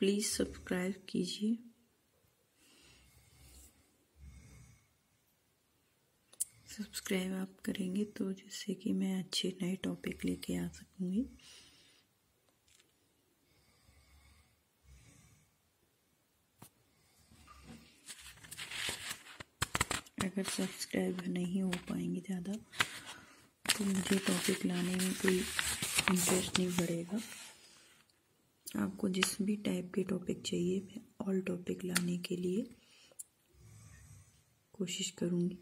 Please subscribe कीजिए। Subscribe आप करेंगे तो जिससे कि मैं अच्छे नए टॉपिक लेके आ सकूँगी। अगर सब्सक्राइब नहीं हो पाएँगे ज़्यादा तो मुझे टॉपिक लाने में कोई इंटरेस्ट नहीं बढ़ेगा। आपको जिस भी टाइप के टॉपिक चाहिए, मैं ऑल टॉपिक लाने के लिए कोशिश करूँगी।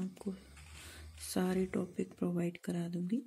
आपको सारे टॉपिक प्रोवाइड करा दूँगी।